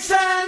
Nation!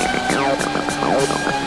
Oh,